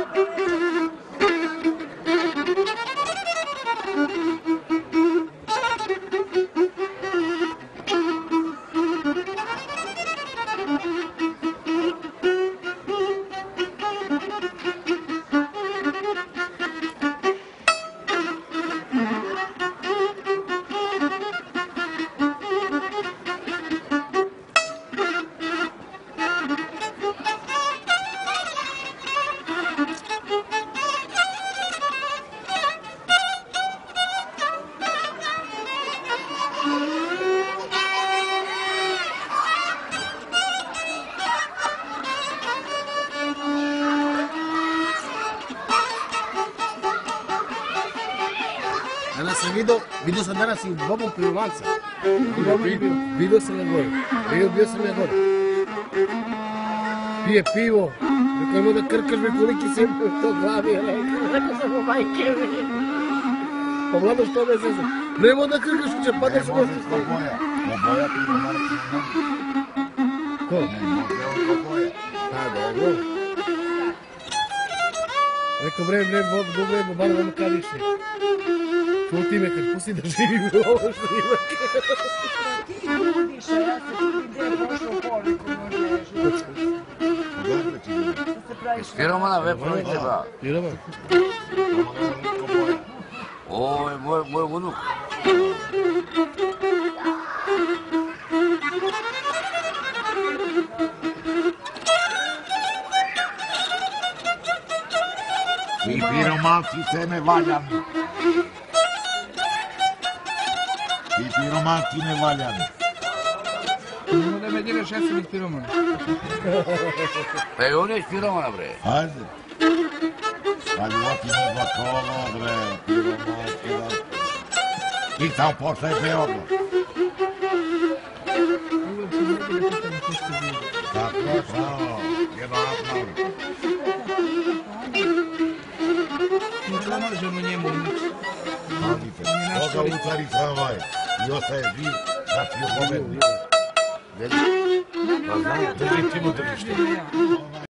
you. Danas sam vidio, vidio sam danas i Bobu Pivovanca. Vidio sam ga gore. Vidio, bio sam ga gore. Pije pivo. Rekao mu da krkaš me koliki se to glavi. Rekao sam mu majke mi. Pa vlado što me zezam. Nemo da krkaš, će padaš u kostu. Oboja. Oboja pivovar. Ko? Oboja. Pa dobro. Rekao bre, bre, Bog, dobro je, bar vam kadiše. Čuti me kad pusti da živim u ovo snimak. Ti ludiš, a ja se čudim gdje je prošlo koliko možda je život. Odakle ti ljudi? Da se praviš Firomana Ti valjani. Ti piromanci ne me diraš, ja sam piromana. Pa i on je iz Firomana bre. Hajde. Hajde, oti ne bakova, bre. Piromanci, da. I tamo pitam teško živi. Tako, samo. Jedno napravi. Mi ne možemo njemu nič. Pamtite, koga utari tramvaj i ostaje živ, znači je pobednik. Drži timo držište.